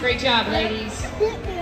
Great job, ladies.